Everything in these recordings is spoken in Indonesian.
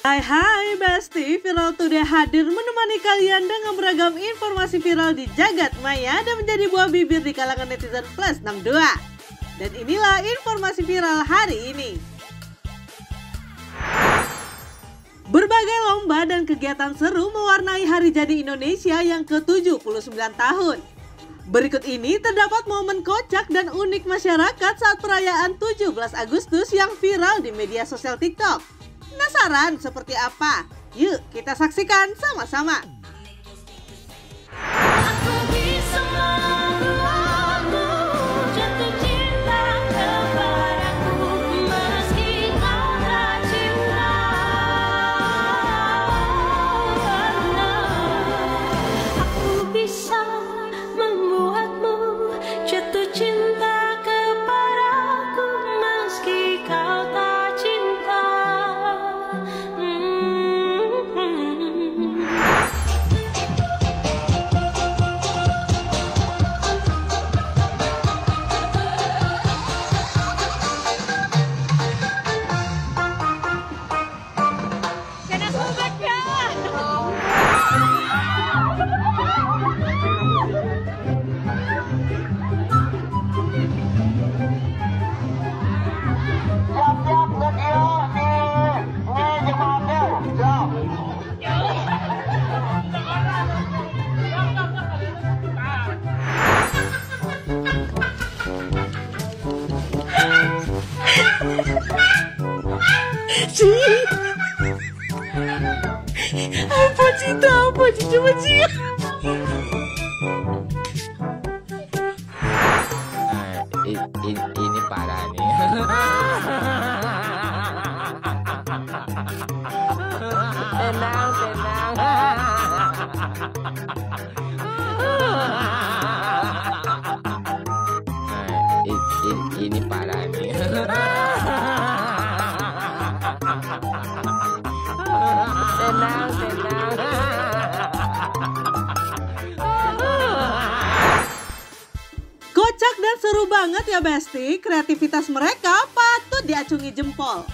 Hai hai Besti, Viral Today hadir menemani kalian dengan beragam informasi viral di jagat maya dan menjadi buah bibir di kalangan netizen plus 62. Dan inilah informasi viral hari ini. Berbagai lomba dan kegiatan seru mewarnai Hari Jadi Indonesia yang ke-79 tahun. Berikut ini terdapat momen kocak dan unik masyarakat saat perayaan 17 Agustus yang viral di media sosial TikTok. Penasaran seperti apa? Yuk kita saksikan sama-sama. Apa cinta apa cinta benci ini, ini parah nih tenang tenang seru banget ya Besti, kreativitas mereka patut diacungi jempol.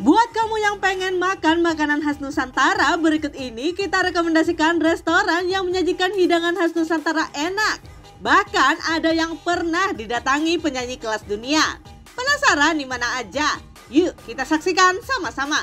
Buat kamu yang pengen makan makanan khas Nusantara, berikut ini kita rekomendasikan restoran yang menyajikan hidangan khas Nusantara enak. Bahkan ada yang pernah didatangi penyanyi kelas dunia. Penasaran di mana aja? Yuk kita saksikan sama-sama.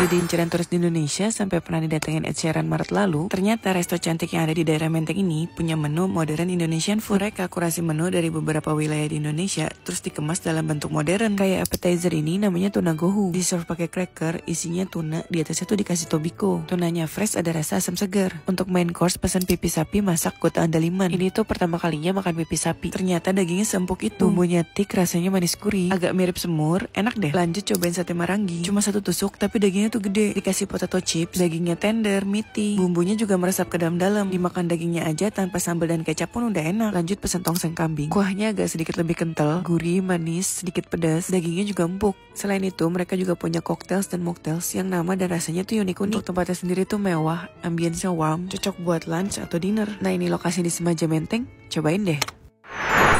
Jadi inceran turis di Indonesia sampai pernah didatengin Ed Sheeran Maret lalu, ternyata resto cantik yang ada di daerah Menteng ini punya menu modern Indonesian food. Mereka kurasi menu dari beberapa wilayah di Indonesia, terus dikemas dalam bentuk modern. Kayak appetizer ini namanya tuna gohu. Di serve pakai cracker, isinya tuna, di atasnya tuh dikasih tobiko. Tunanya fresh, ada rasa asam segar. Untuk main course pesan pipi sapi masak kota andaliman. Ini tuh pertama kalinya makan pipi sapi. Ternyata dagingnya seempuk itu. Bumbunya tik, rasanya manis gurih. Agak mirip semur, enak deh. Lanjut cobain sate marangi. Cuma satu tusuk, tapi dagingnya tuh gede. Dikasih potato chips, dagingnya tender, meaty. Bumbunya juga meresap ke dalam-dalam. Dimakan dagingnya aja tanpa sambal dan kecap pun udah enak. Lanjut pesen tongseng kambing. Kuahnya agak sedikit lebih kental, gurih, manis, sedikit pedas. Dagingnya juga empuk. Selain itu, mereka juga punya cocktails dan mocktails yang nama dan rasanya tuh unik-unik. Tempatnya sendiri tuh mewah, ambience warm, cocok buat lunch atau dinner. Nah ini lokasi di Semaja Menteng, cobain deh.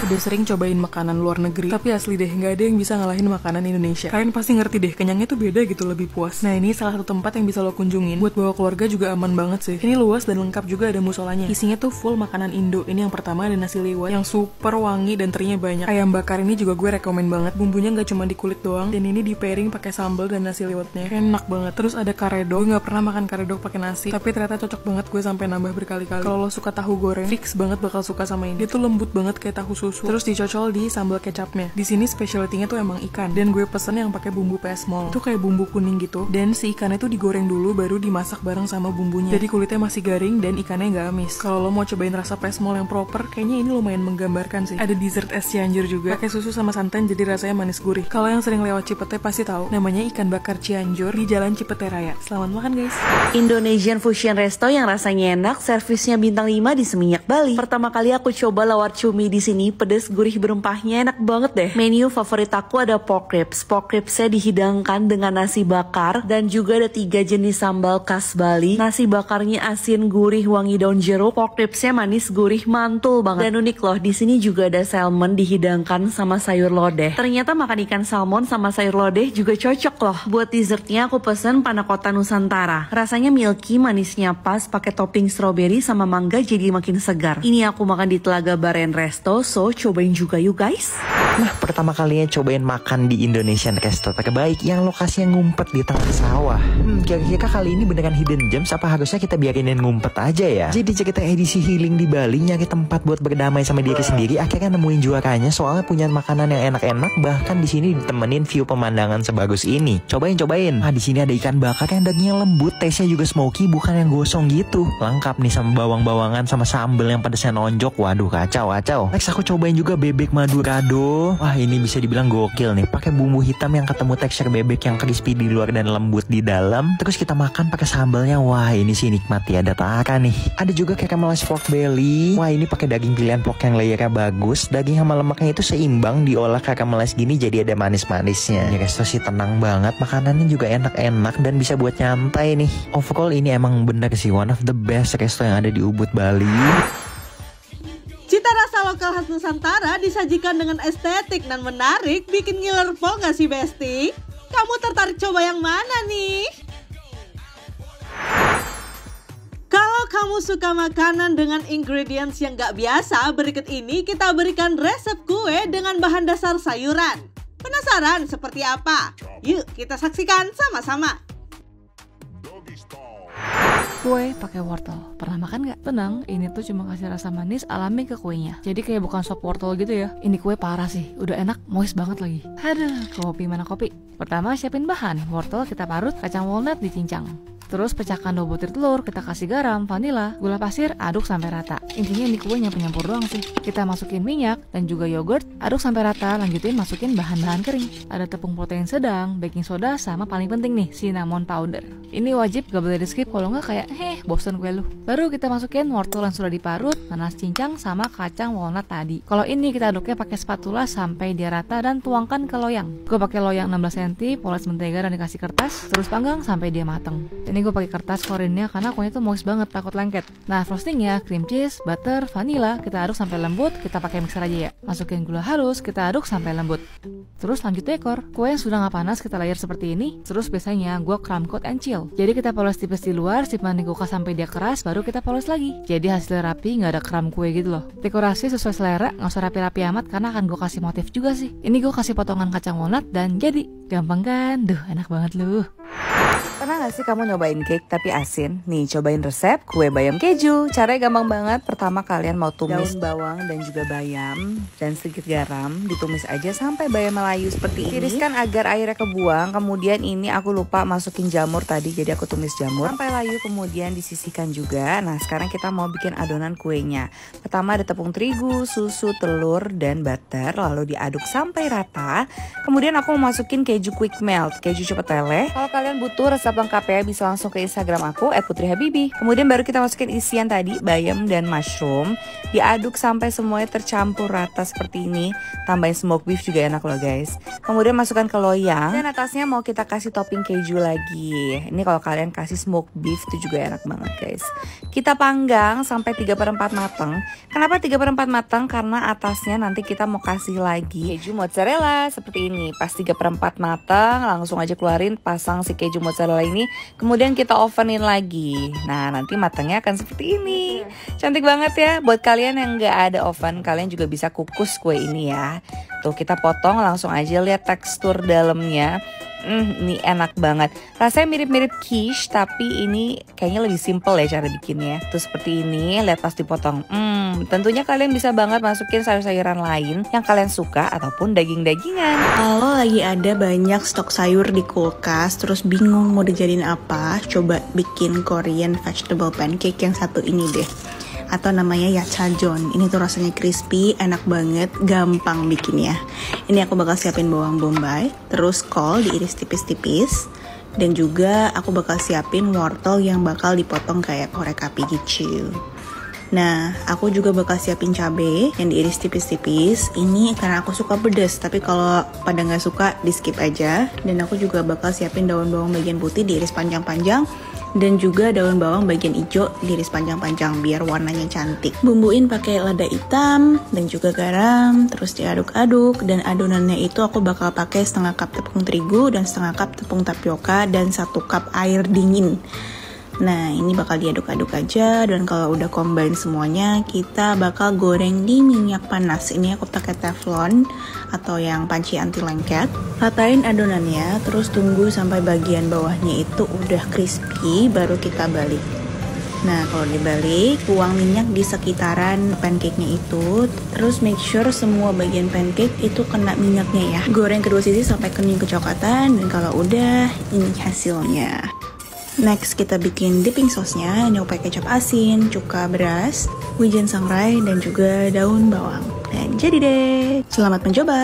Udah sering cobain makanan luar negeri, tapi asli deh nggak ada yang bisa ngalahin makanan Indonesia. Kalian pasti ngerti deh, kenyangnya tuh beda gitu, lebih puas. Nah ini salah satu tempat yang bisa lo kunjungin buat bawa keluarga juga aman banget sih. Ini luas dan lengkap juga ada musolanya. Isinya tuh full makanan Indo. Ini yang pertama ada nasi liwet yang super wangi dan terinya banyak. Ayam bakar ini juga gue rekomen banget. Bumbunya nggak cuma di kulit doang, dan ini di pairing pakai sambal dan nasi liwetnya. Enak banget. Terus ada karedok. Gue nggak pernah makan karedok pakai nasi, tapi ternyata cocok banget gue sampai nambah berkali-kali. Kalau lo suka tahu goreng, fix banget bakal suka sama ini. Dia tuh lembut banget kayak tahu susu. Terus dicocol di sambal kecapnya. Di sini specialty-nya tuh emang ikan dan gue pesen yang pakai bumbu PS Mall. Itu kayak bumbu kuning gitu. Dan si ikannya tuh digoreng dulu baru dimasak bareng sama bumbunya. Jadi kulitnya masih garing dan ikannya nggak amis. Kalau lo mau cobain rasa PS Mall yang proper, kayaknya ini lumayan menggambarkan sih. Ada dessert es Cianjur juga. Pakai susu sama santan jadi rasanya manis gurih. Kalau yang sering lewat Cipete pasti tahu. Namanya ikan bakar Cianjur di Jalan Cipete Raya. Selamat makan guys. Indonesian Fusion Resto yang rasanya enak, servisnya bintang 5 di Seminyak, Bali. Pertama kali aku coba lawar cumi di sini pedas gurih berempahnya enak banget deh. Menu favorit aku ada pork ribs. Pork ribsnya dihidangkan dengan nasi bakar dan juga ada tiga jenis sambal khas Bali. Nasi bakarnya asin, gurih, wangi daun jeruk. Pork ribsnya manis, gurih, mantul banget. Dan unik loh, di sini juga ada salmon dihidangkan sama sayur lodeh. Ternyata makan ikan salmon sama sayur lodeh juga cocok loh. Buat dessertnya aku pesen panna cotta Nusantara. Rasanya milky, manisnya pas, pakai topping strawberry sama mangga jadi makin segar. Ini aku makan di Telaga Baren Resto, so cobain juga yuk guys. Nah, pertama kalinya cobain makan di Indonesian Resto terbaik yang lokasinya ngumpet di tengah sawah. Hmm, kira-kira kali ini beneran hidden gems apa harusnya kita biarinin ngumpet aja ya? Jadi cerita edisi healing di Bali nyari tempat buat berdamai sama diri sendiri akhirnya nemuin juaranya soalnya punya makanan yang enak-enak bahkan di sini ditemenin view pemandangan sebagus ini. Cobain cobain. Ah di sini ada ikan bakar yang dagingnya lembut, tesnya juga smoky bukan yang gosong gitu. Lengkap nih sama bawang-bawangan sama sambel yang pedasnya nonjok. Waduh kacau kacau. Next aku cobain juga bebek madurado. Wah ini bisa dibilang gokil nih. Pakai bumbu hitam yang ketemu tekstur bebek yang crispy di luar dan lembut di dalam. Terus kita makan pakai sambalnya. Wah ini sih nikmat ya ada taka nih. Ada juga caramelized pork belly. Wah ini pakai daging pilihan pork yang layernya bagus. Daging sama lemaknya itu seimbang diolah caramelized gini jadi ada manis-manisnya. Ya resto sih tenang banget. Makanannya juga enak-enak dan bisa buat nyantai nih. Overall ini emang bener sih one of the best resto yang ada di Ubud Bali. Rasa lokal khas Nusantara disajikan dengan estetik dan menarik bikin ngiler po gak sih Besti? Kamu tertarik coba yang mana nih? Kalau kamu suka makanan dengan ingredients yang gak biasa, berikut ini kita berikan resep kue dengan bahan dasar sayuran. Penasaran seperti apa? Yuk kita saksikan sama-sama. Kue pakai wortel. Pernah makan nggak? Tenang, ini tuh cuma kasih rasa manis alami ke kuenya. Jadi kayak bukan sop wortel gitu ya. Ini kue parah sih. Udah enak, moist banget lagi. Aduh, kopi mana kopi? Pertama siapin bahan. Wortel kita parut, kacang walnut dicincang. Terus pecahkan dua butir telur, kita kasih garam, vanila, gula pasir, aduk sampai rata. Intinya ini kue penyampur doang sih. Kita masukin minyak dan juga yogurt, aduk sampai rata, lanjutin masukin bahan-bahan kering. Ada tepung protein sedang, baking soda, sama paling penting nih, cinnamon powder. Ini wajib gak boleh di skip kalau nggak kayak, heh, bosen kue lu. Baru kita masukin wortel yang sudah diparut, nanas cincang, sama kacang walnut tadi. Kalau ini kita aduknya pakai spatula sampai dia rata dan tuangkan ke loyang. Gue pakai loyang 16 cm, poles mentega dan dikasih kertas, terus panggang sampai dia mateng. Ini gue pakai kertas korinnya karena kuenya tuh moist banget takut lengket. Nah frostingnya cream cheese butter vanilla kita aduk sampai lembut kita pakai mixer aja ya. Masukin gula halus kita aduk sampai lembut. Terus lanjut dekor kue yang sudah nggak panas kita layer seperti ini. Terus biasanya gue cram coat and chill. Jadi kita poles tipis di luar simpan di kulkas sampai dia keras baru kita poles lagi. Jadi hasil rapi nggak ada kram kue gitu loh. Dekorasi sesuai selera nggak usah rapi-rapi amat karena akan gue kasih motif juga sih. Ini gue kasih potongan kacang walnut dan jadi. Gampang kan? Duh enak banget loh Pernah gak sih kamu nyobain cake tapi asin? Nih cobain resep kue bayam keju. Caranya gampang banget. Pertama kalian mau tumis daun bawang dan juga bayam Dan sedikit garam. Ditumis aja sampai bayam melayu seperti ini. Tiriskan agar airnya kebuang. Kemudian ini aku lupa masukin jamur tadi Jadi aku tumis jamur. Sampai layu kemudian disisihkan juga. Nah sekarang kita mau bikin adonan kuenya. Pertama ada tepung terigu, susu, telur, dan butter Lalu diaduk sampai rata. Kemudian aku mau masukin keju quick melt. Keju cepet leleh. Kalau kalian butuh resep lengkapnya bisa langsung ke Instagram aku @putri_habibi. Kemudian baru kita masukin isian tadi bayam dan mushroom, diaduk sampai semuanya tercampur rata seperti ini. Tambahin smoked beef juga enak loh guys. Kemudian masukkan ke loyang dan atasnya mau kita kasih topping keju lagi. Ini kalau kalian kasih smoked beef itu juga enak banget guys. Kita panggang sampai 3 per 4 matang. Kenapa 3 per 4 matang? Karena atasnya nanti kita mau kasih lagi keju mozzarella seperti ini. Pas 3 per 4 matang langsung aja keluarin pasang si keju mozzarella ini kemudian kita ovenin lagi. Nah nanti matangnya akan seperti ini. Cantik banget ya. Buat kalian yang nggak ada oven kalian juga bisa kukus kue ini ya. Tuh kita potong langsung aja lihat tekstur dalamnya Hmm, ini enak banget. Rasanya mirip-mirip quiche, tapi ini kayaknya lebih simple ya cara bikinnya. Tuh seperti ini, lihat pas dipotong. Hmm, tentunya kalian bisa banget masukin sayur-sayuran lain yang kalian suka ataupun daging-dagingan. Kalau lagi ada banyak stok sayur di kulkas, terus bingung mau dijadiin apa, coba bikin Korean vegetable pancake yang satu ini deh atau namanya yachajon. Ini tuh rasanya crispy, enak banget, gampang bikinnya. Ini aku bakal siapin bawang bombay, terus kol diiris tipis-tipis, dan juga aku bakal siapin wortel yang bakal dipotong kayak korek api gitu. Nah, aku juga bakal siapin cabai yang diiris tipis-tipis. Ini karena aku suka pedas, tapi kalau pada nggak suka di skip aja. Dan aku juga bakal siapin daun bawang bagian putih diiris panjang-panjang dan juga daun bawang bagian hijau diiris panjang-panjang biar warnanya cantik. Bumbuin pakai lada hitam dan juga garam, terus diaduk-aduk dan adonannya itu aku bakal pakai setengah cup tepung terigu dan setengah cup tepung tapioka dan satu cup air dingin. Nah, ini bakal diaduk-aduk aja dan kalau udah combine semuanya, kita bakal goreng di minyak panas. Ini aku pakai teflon atau yang panci anti lengket. Ratain adonannya, terus tunggu sampai bagian bawahnya itu udah crispy, baru kita balik. Nah, kalau dibalik, tuang minyak di sekitaran pancake-nya itu. Terus make sure semua bagian pancake itu kena minyaknya ya. Goreng kedua sisi sampai kening kecoklatan dan kalau udah, ini hasilnya. Next kita bikin dipping sauce-nya, ini pakai kecap asin, cuka beras, wijen sangrai, dan juga daun bawang. Dan jadi deh, selamat mencoba!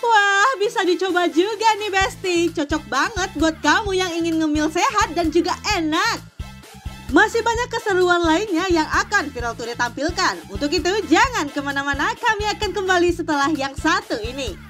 Wah, bisa dicoba juga nih Besti. Cocok banget buat kamu yang ingin ngemil sehat dan juga enak. Masih banyak keseruan lainnya yang akan Viral Today tampilkan. Untuk itu, jangan ke mana-mana, kami akan kembali setelah yang satu ini.